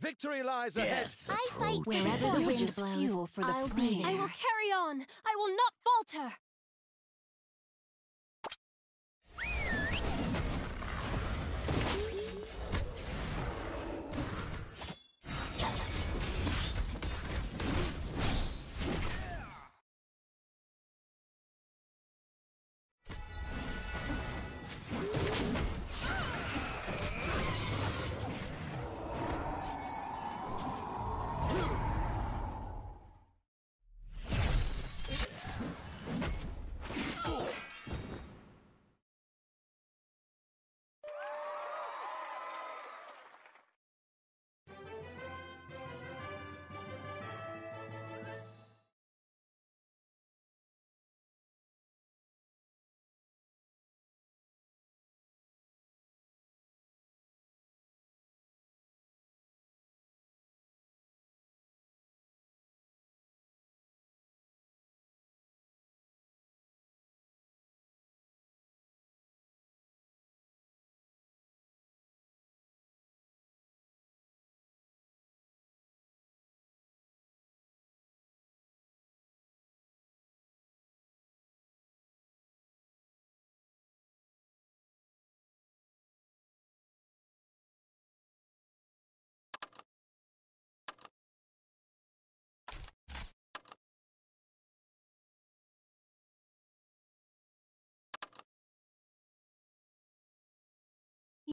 Victory lies ahead. I fight Wherever the wind blows, fuel for the I'll flame. be there. I will carry on. I will not falter.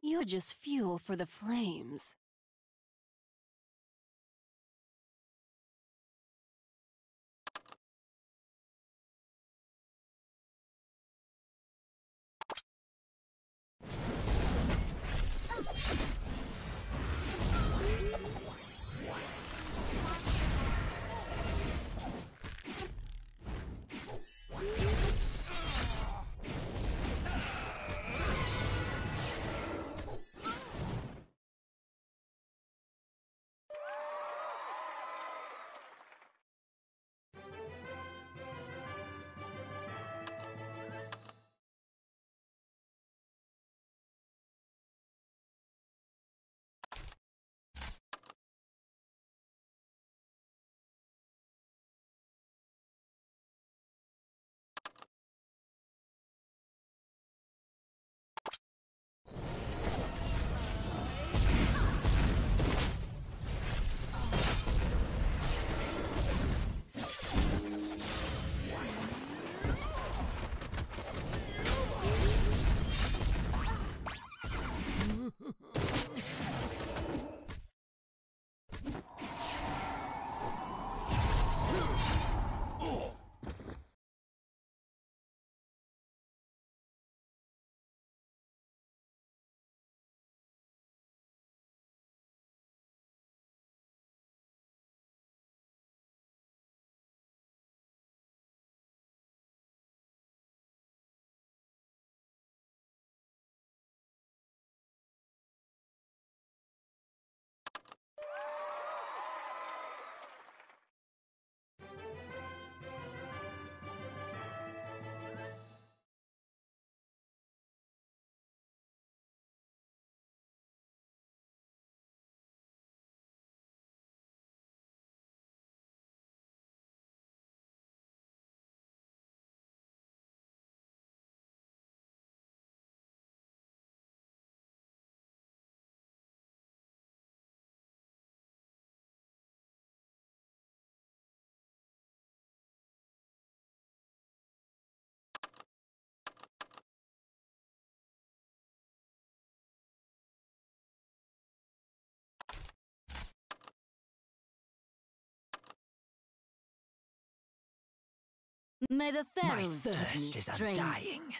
You're just fuel for the flames. May the My pharaohs give thirst is undying.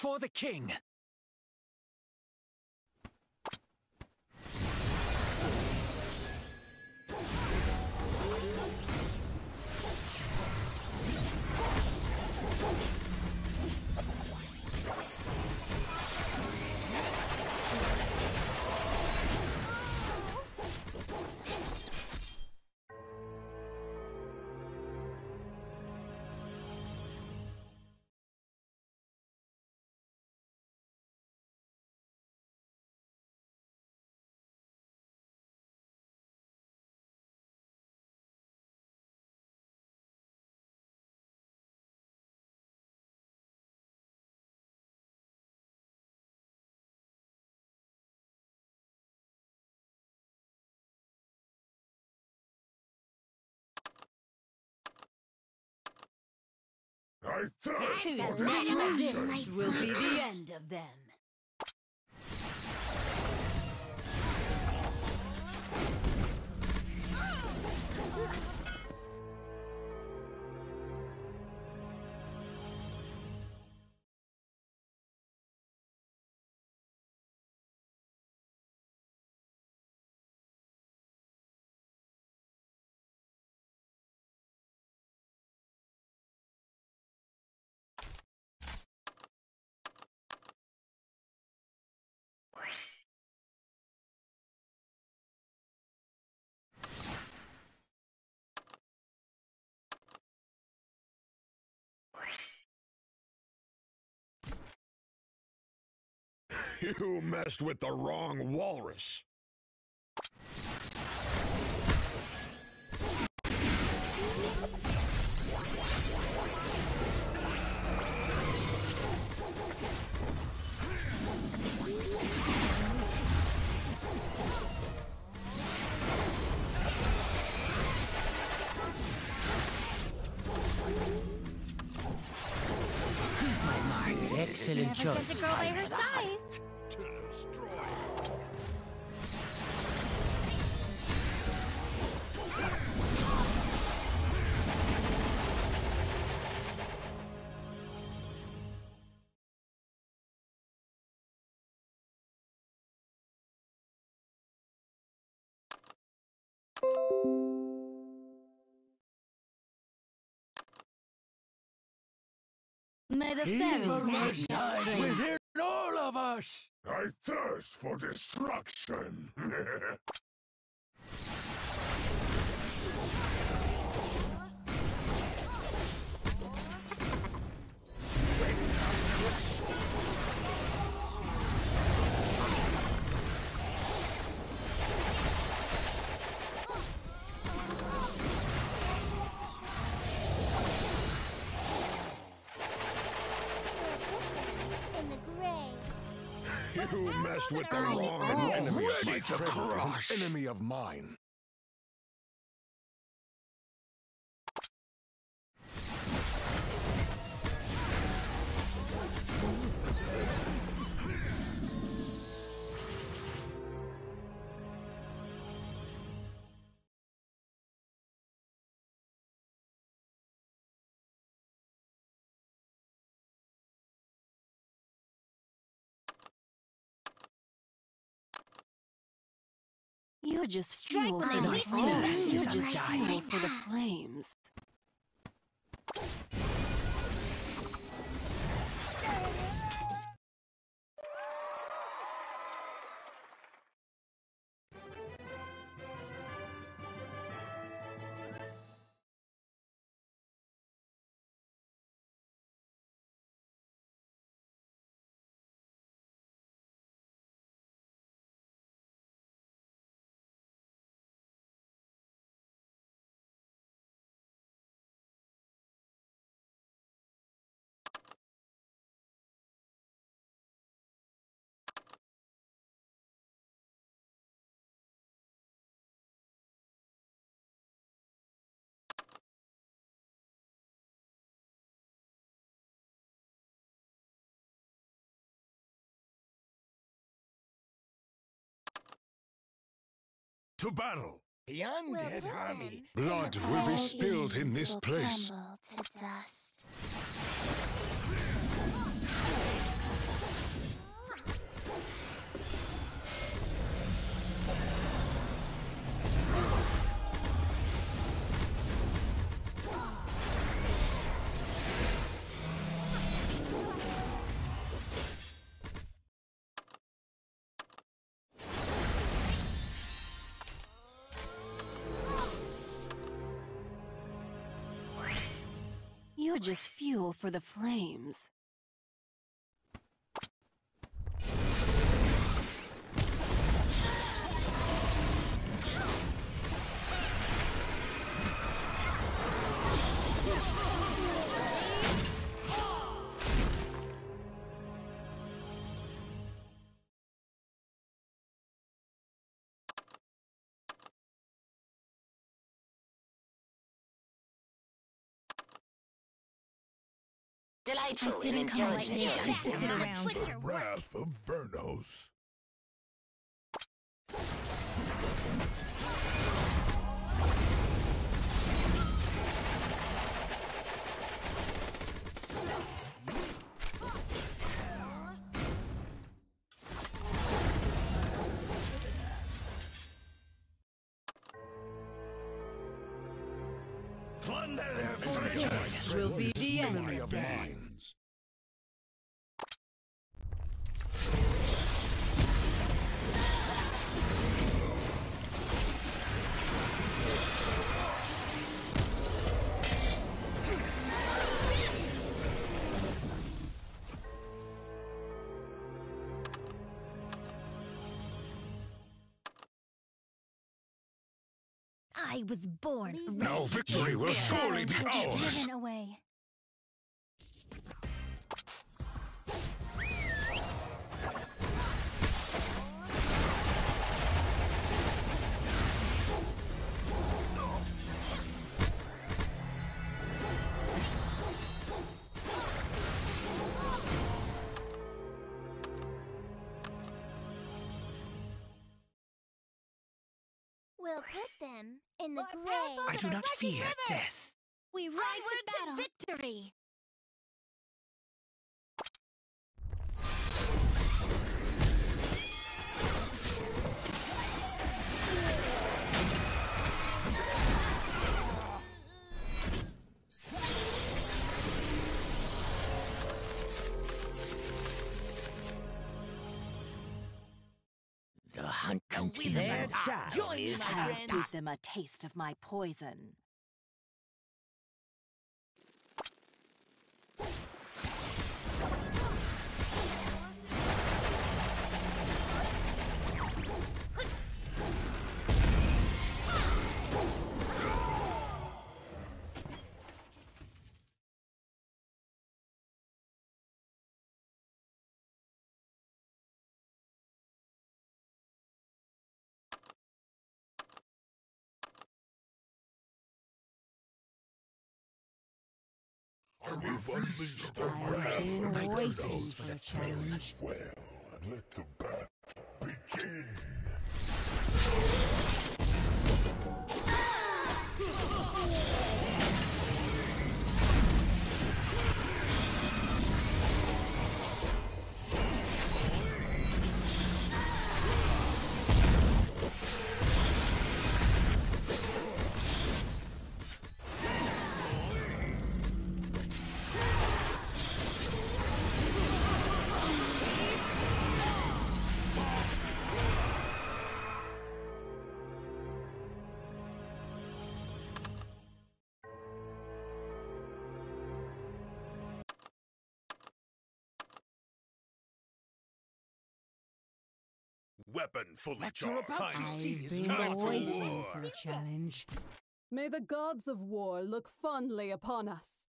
For the king! I thirst for destruction. this will be the end of them. You messed with the wrong walrus. May the Evil fairies resides guide you straight. within all of us! I thirst for destruction. with the wrong am enemy. Ready My friend is an enemy of mine. You're just fuel for the flames. You're just fuel for the flames. To battle. The undead army. Blood will be spilled in this place. to dust. Just fuel for the flames. Delightful I didn't in come like intelligence. this just to sit around. The wrath of Vernos. I was born. Leave ready. Now victory will surely be ours. Driven away. In the grave. I do not fear death. We ride to battle. victory. Join me, my friends. Give them a taste of my poison. We've unleashed the wrath of waiting Vernos. for a challenge. Well, let the battle begin. Weapon fully What you're about to see I've is been time to waiting war. for a challenge. May the gods of war look fondly upon us.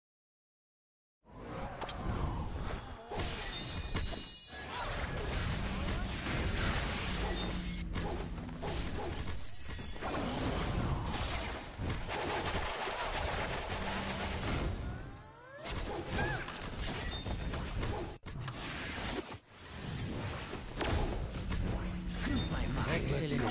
这个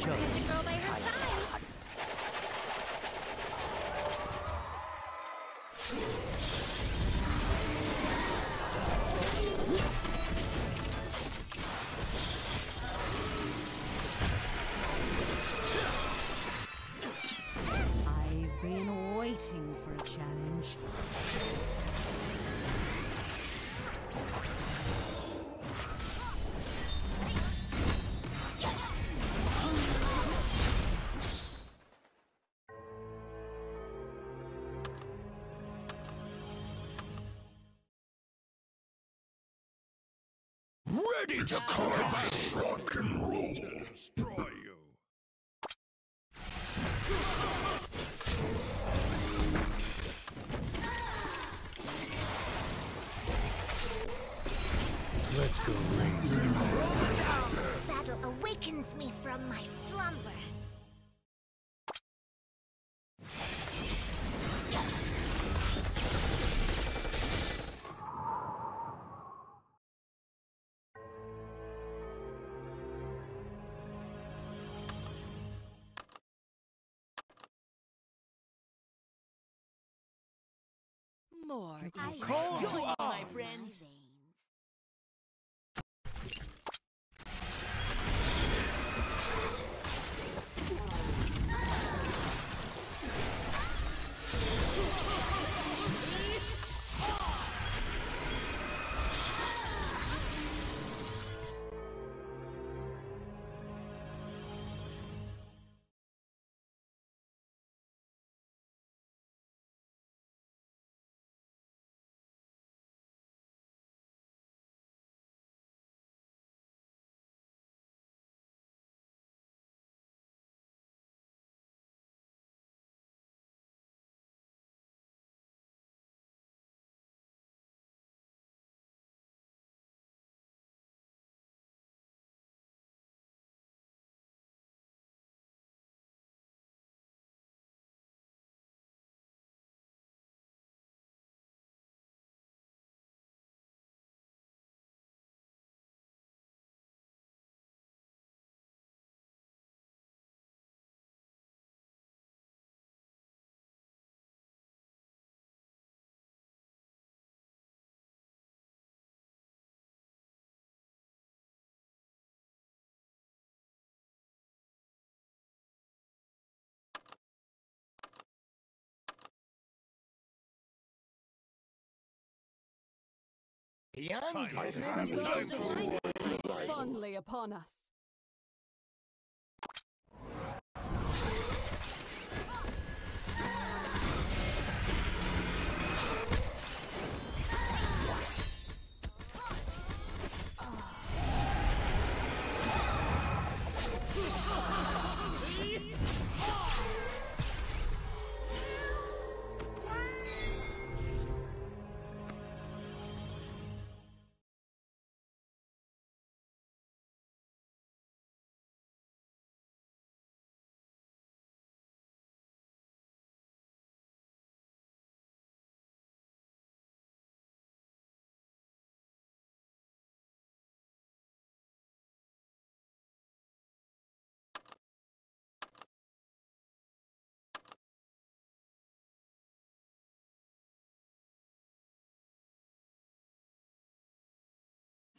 To crush. Rock and roll. More. Call to you, my friends. Fondly upon us.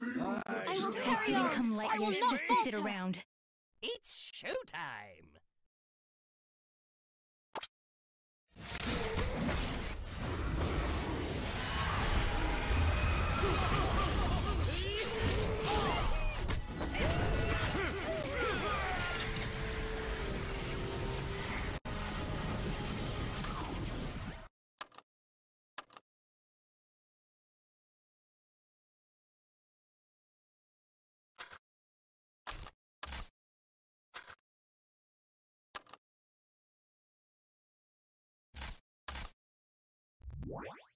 I will I didn't come light I years just to sit falter. around. It's showtime. What?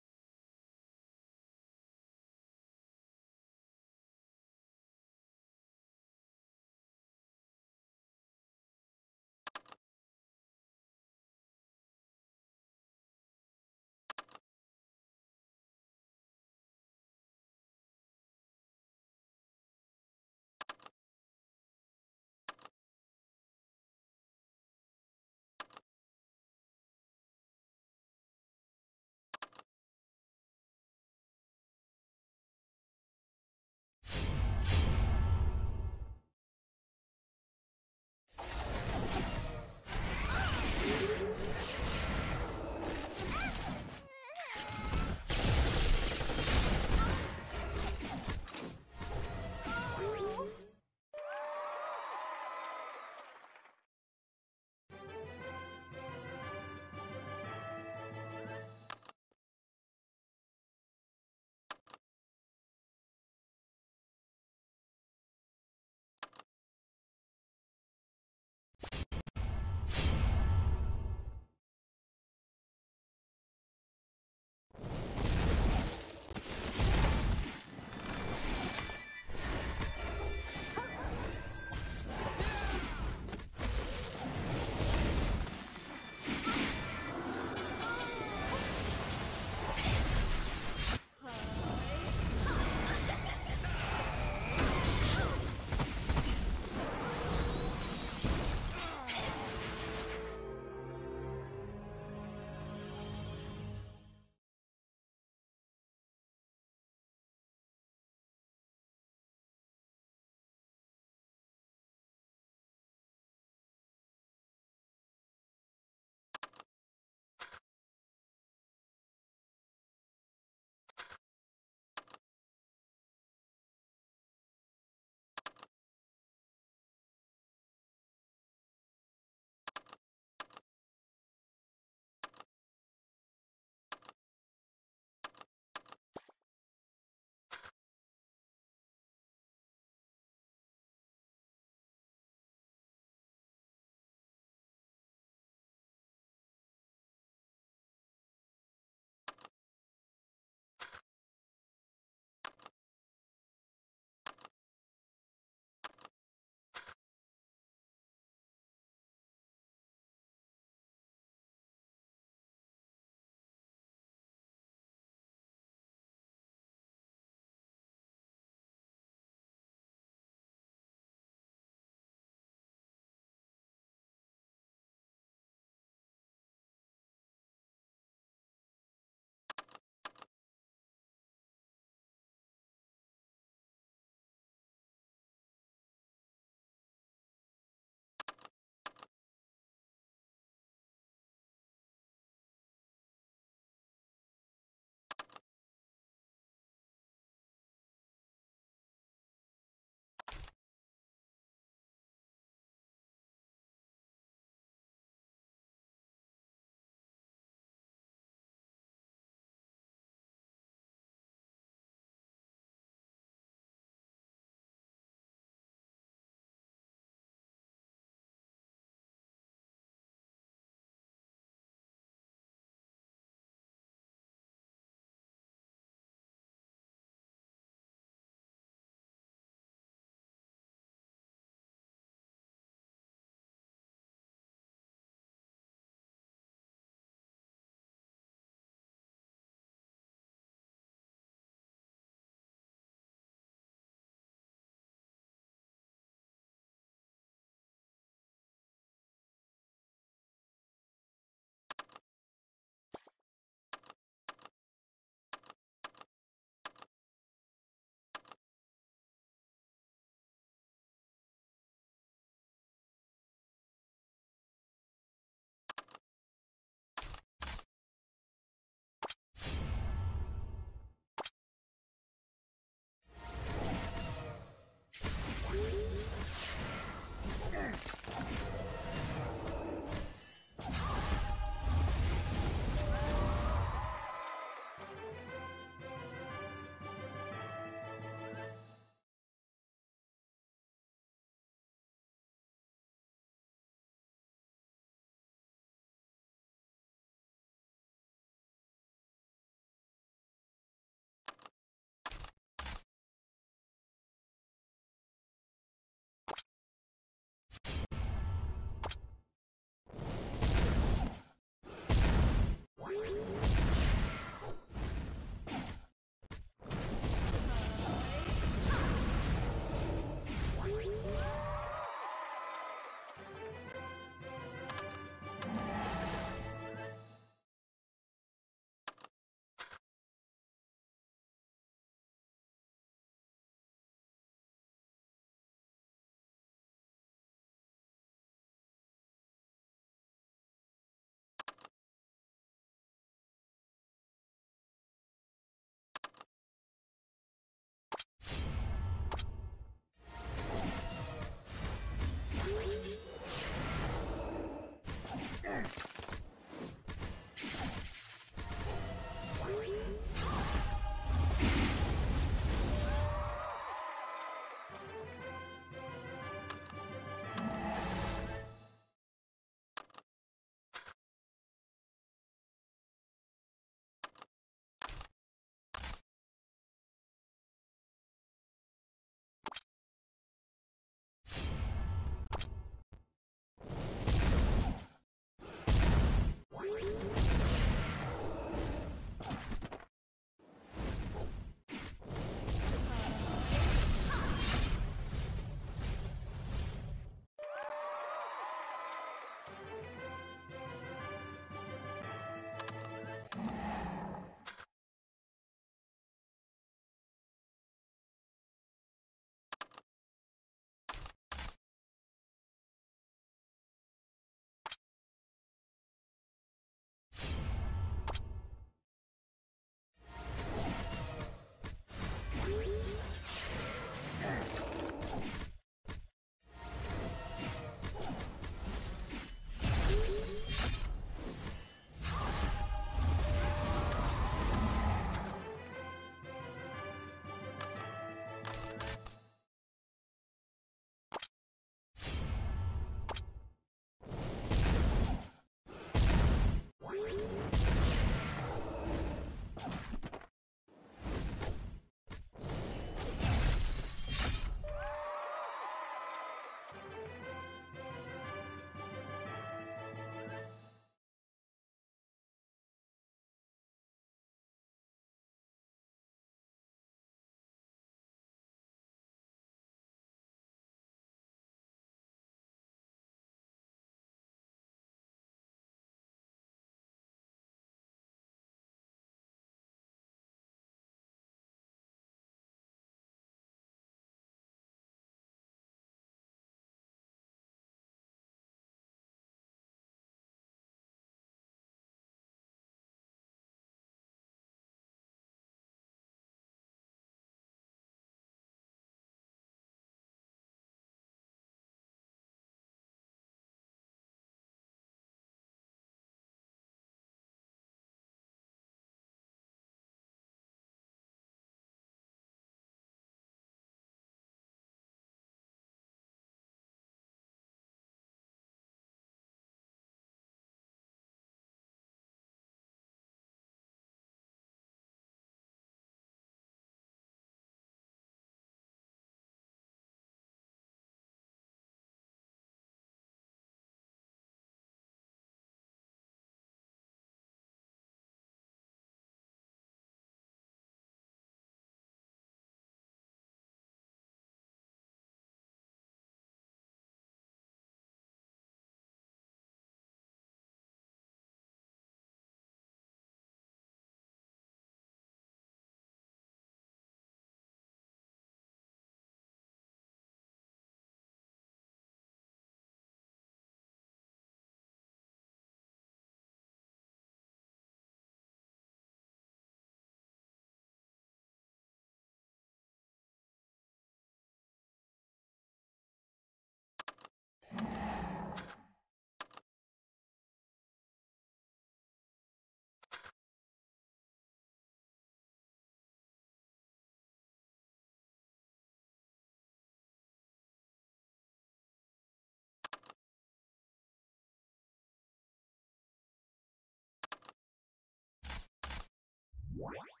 What?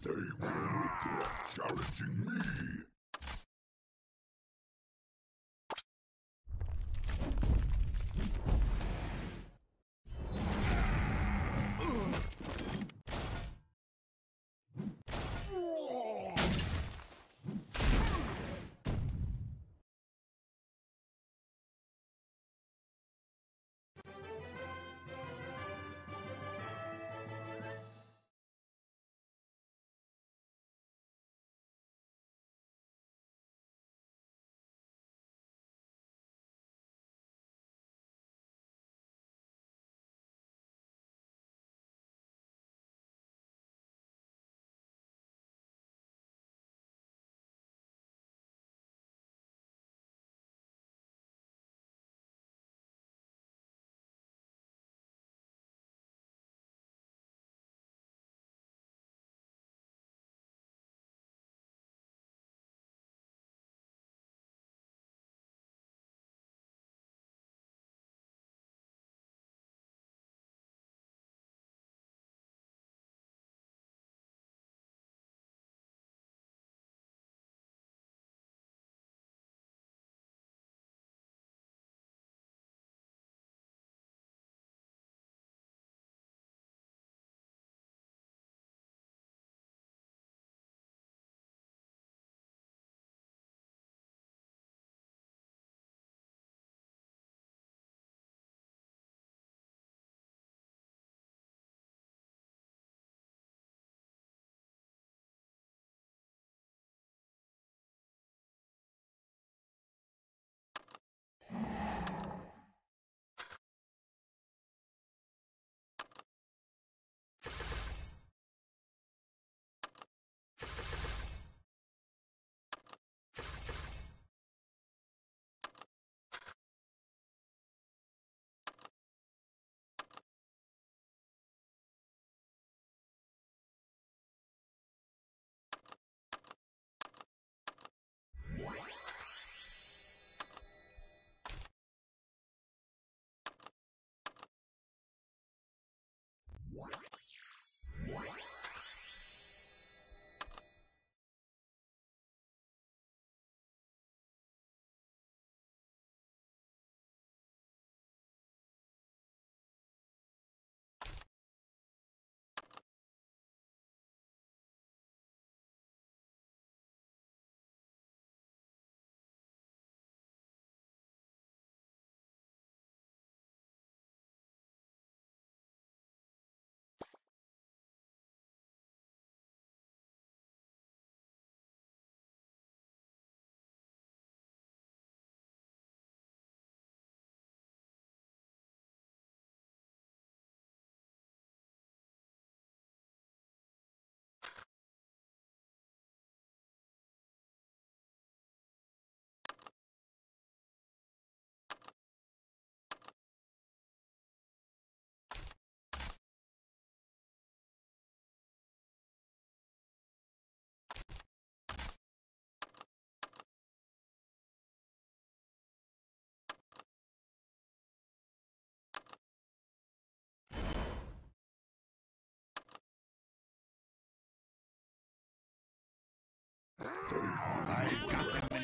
They will regret challenging me.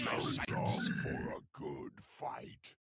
Challenge us for a good fight.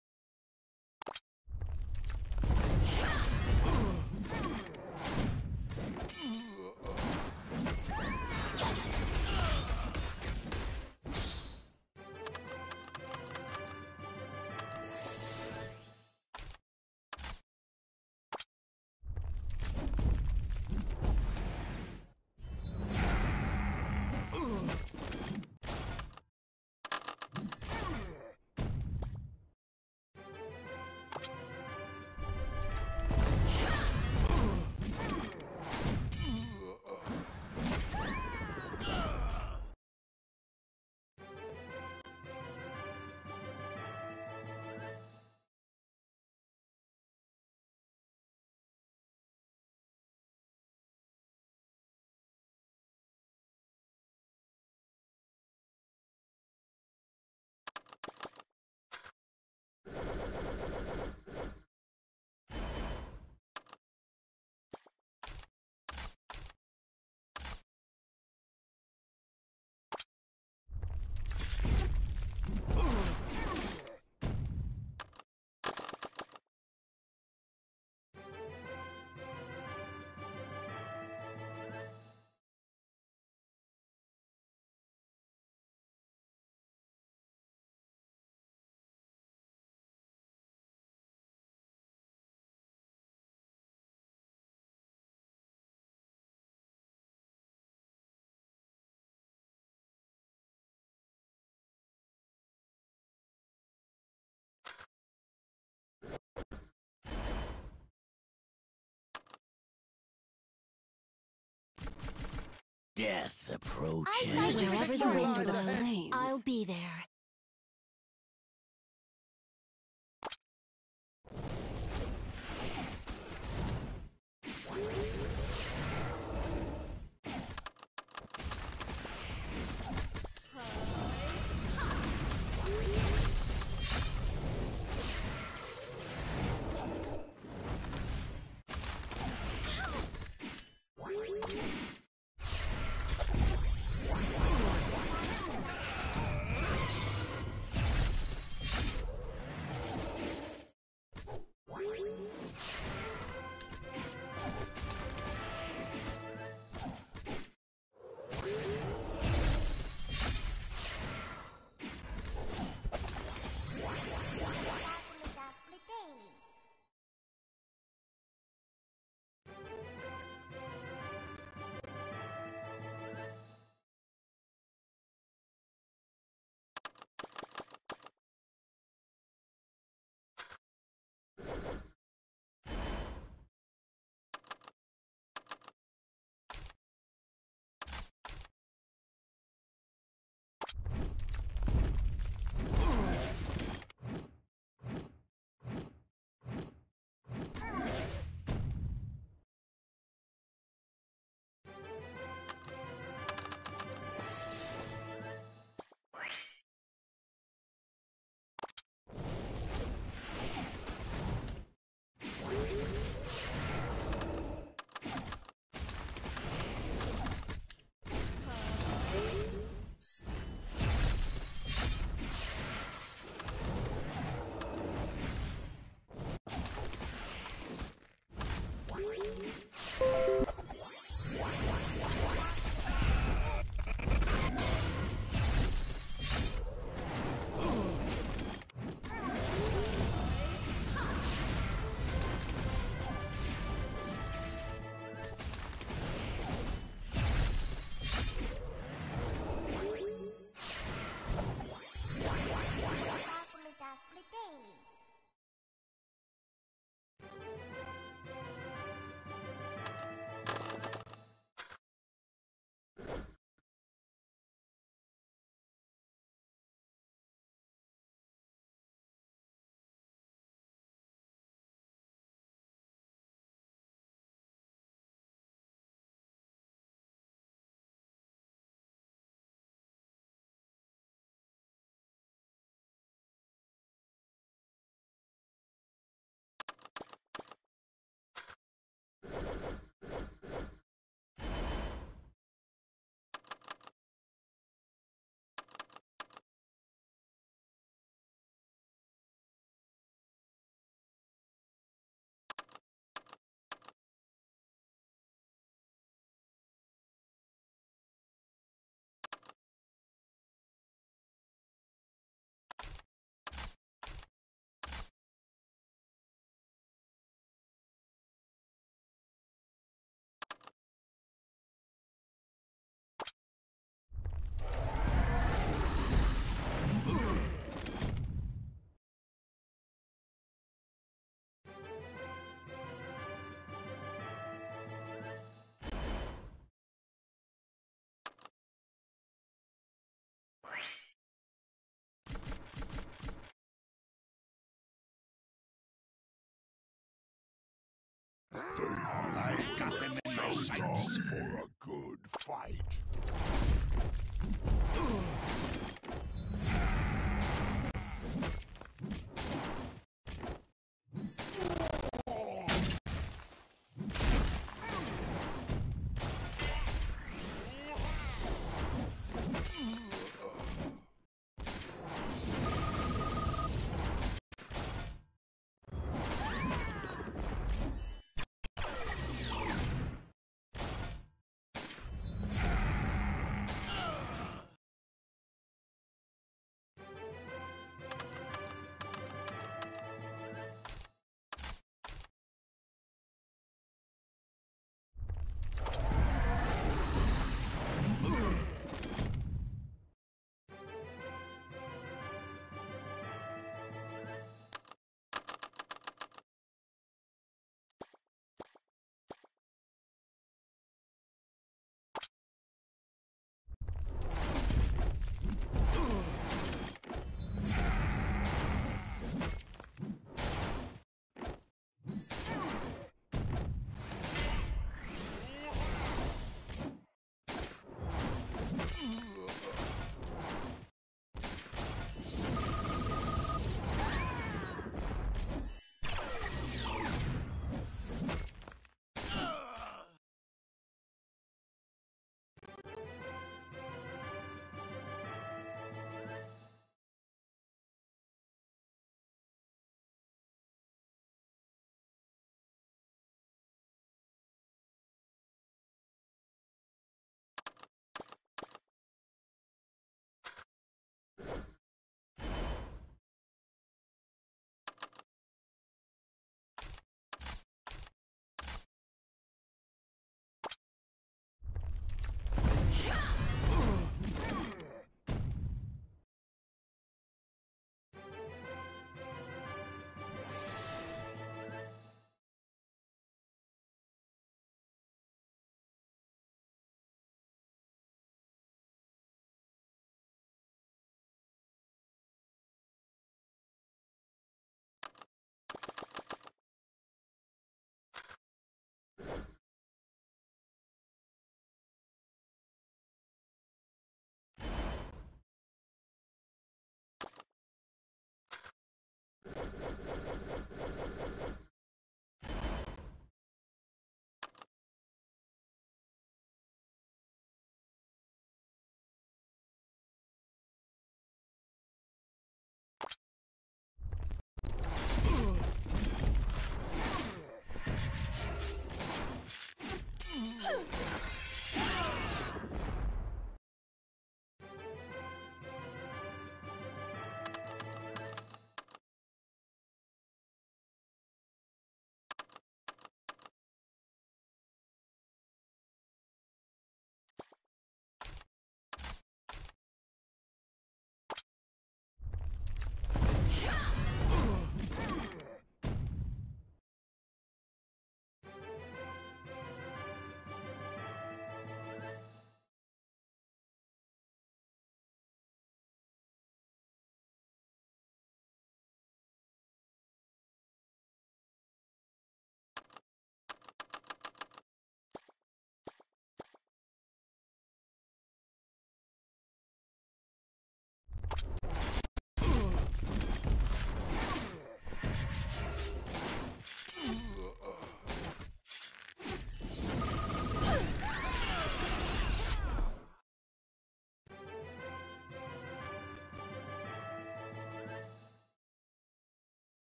Death I'd approaches. like to Wherever the follow wind those. blows. I'll be there. I've got them in my sights. for a good fight.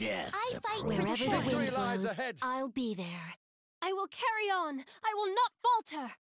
Death I fight wherever the wind blows. ahead. I'll be there. I will carry on. I will not falter.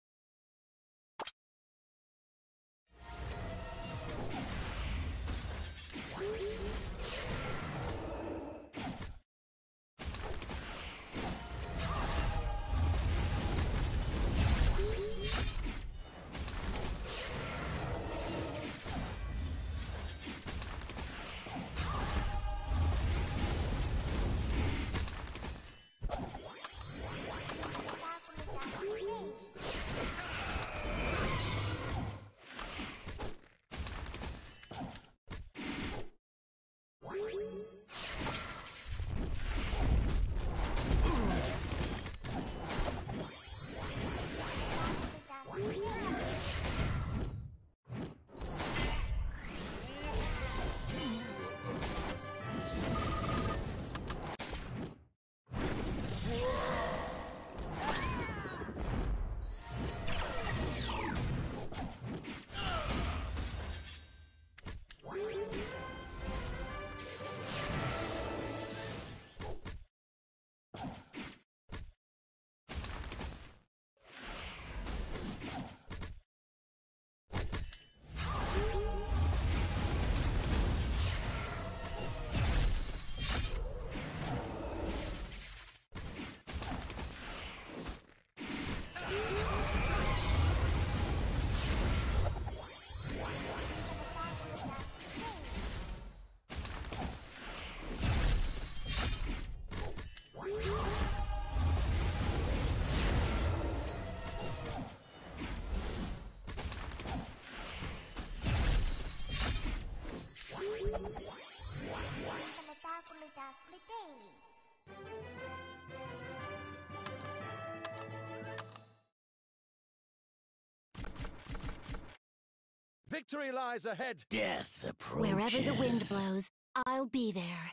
Victory lies ahead. Death approaches. Wherever the wind blows, I'll be there.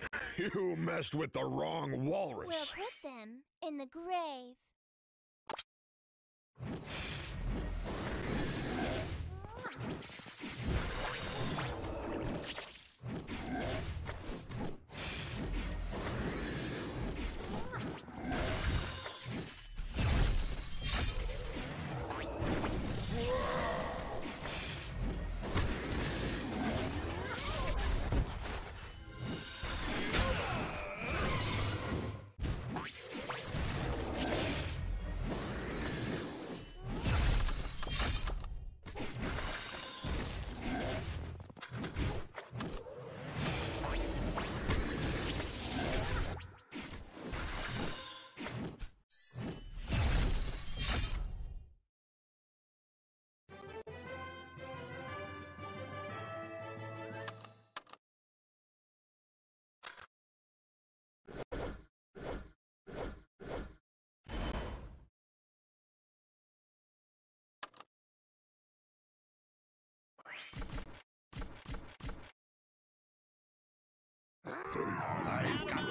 You messed with the wrong walrus. We'll put them in the grave.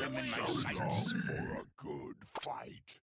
Them in my So sights. for a good fight.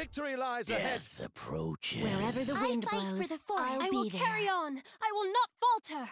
Victory lies ahead. Death approaches. Wherever the wind I fight for blows, the forest. I'll I be will there. carry on. I will not falter.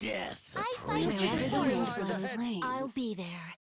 Death I fight approaches. for the Wherever the wind wind blows, blows. I'll be there.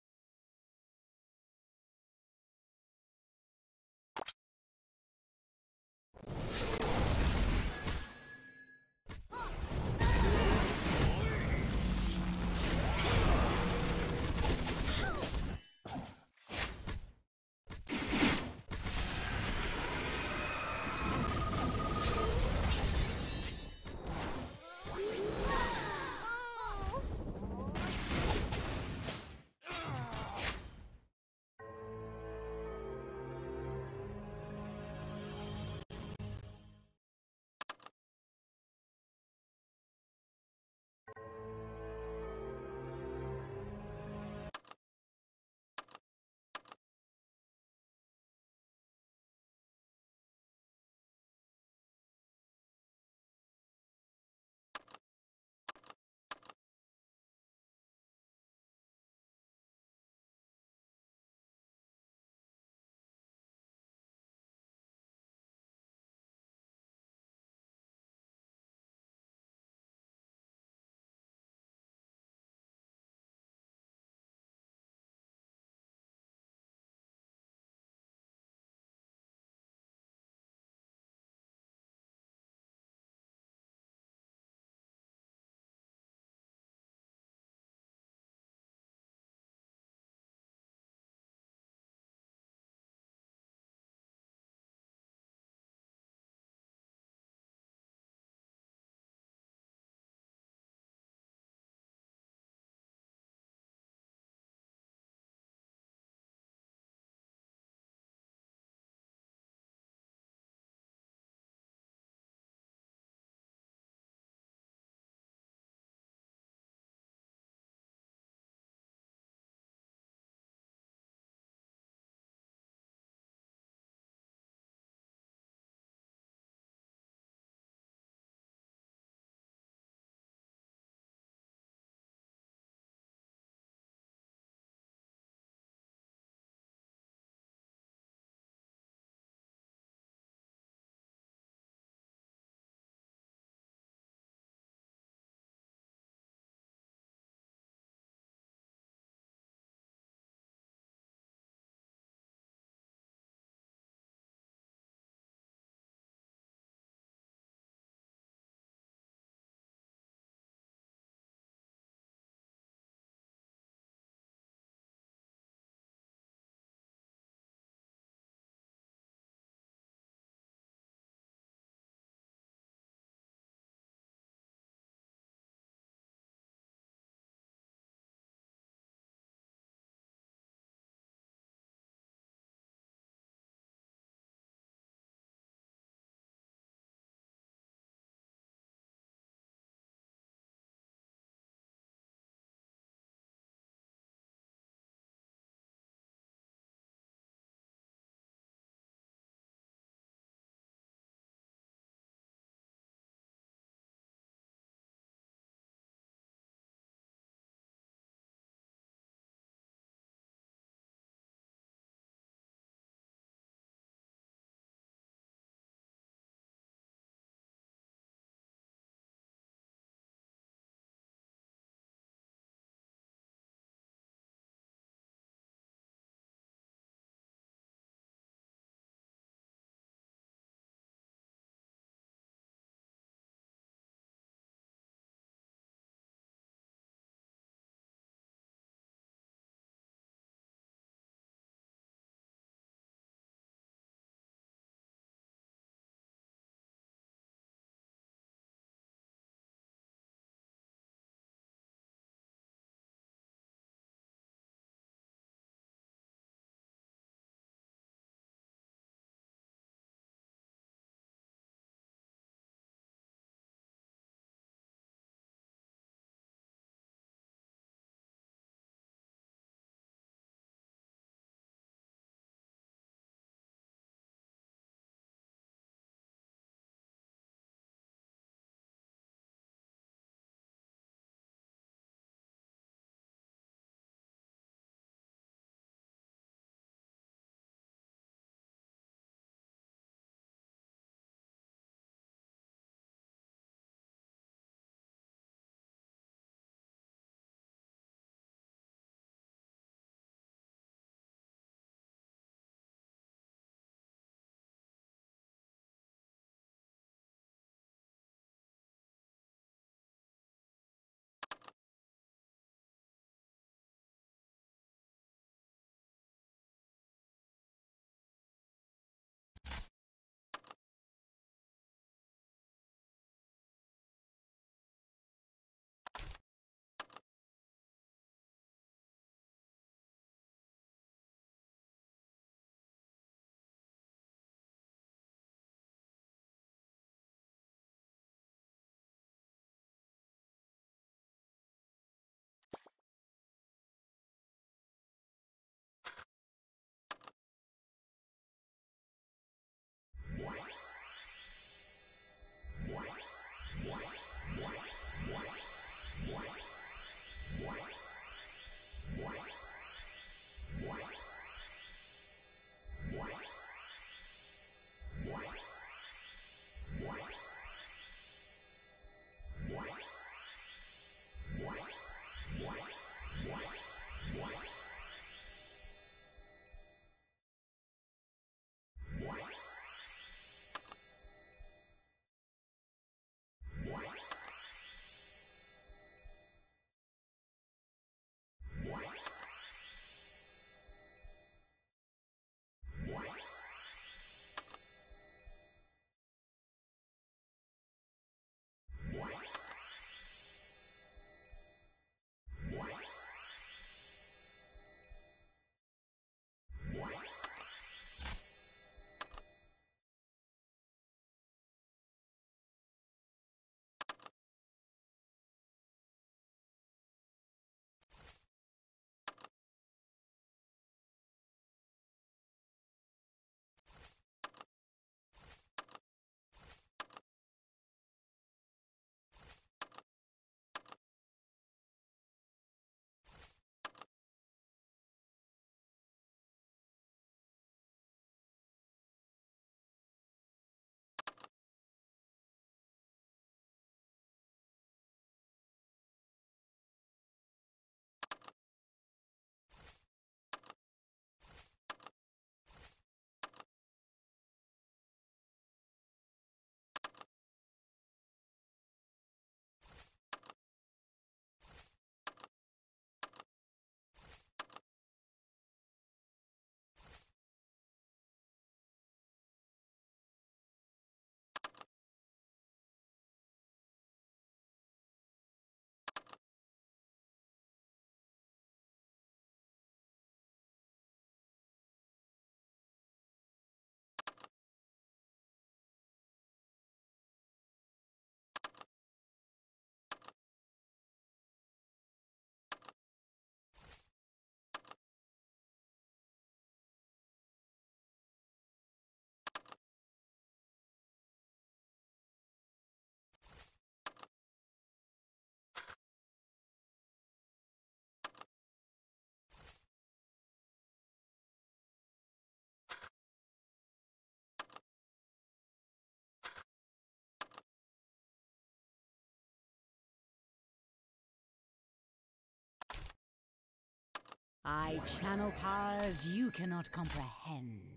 I channel powers you cannot comprehend.